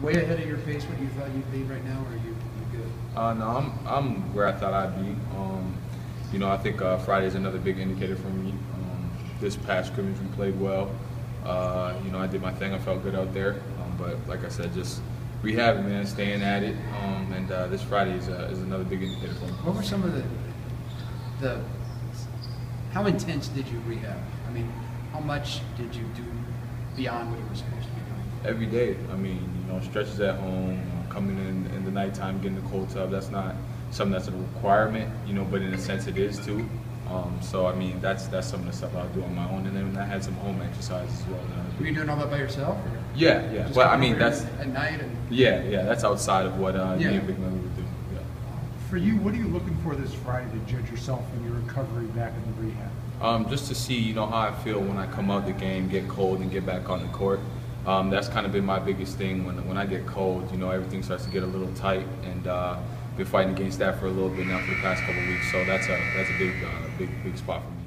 way ahead of your pace what you thought you'd be right now, or are you, you good? Uh, no, I'm I'm where I thought I'd be. Um, you know, I think uh, Friday is another big indicator for me. Um, this past scrimmage we played well. Uh, you know, I did my thing. I felt good out there. Um, but like I said, just rehabbing, man, staying at it. Um, and uh, this Friday is, uh, is another big indicator for me. What were some of the, the, how intense did you rehab? I mean, how much did you do beyond what you were supposed to be doing? Every day. I mean, you know, stretches at home, coming in in the nighttime, getting the cold tub. That's not something that's a requirement, you know, but in a sense it is too. Um, so I mean, that's that's some of the stuff I'll do on my own, and then I had some home exercises as well. that I would do. Were you doing all that by yourself? Or Yeah, yeah. Well, I mean, that's At night and? yeah, yeah. That's outside of what uh, Yeah. me and Big Miller would do. For you, what are you looking for this Friday to judge yourself in your recovery back in the rehab? Um, just to see, you know, how I feel when I come out the game, get cold, and get back on the court. Um, that's kind of been my biggest thing. When when I get cold, you know, everything starts to get a little tight, and uh, been fighting against that for a little bit now for the past couple weeks. So that's a that's a big uh, big big spot for me.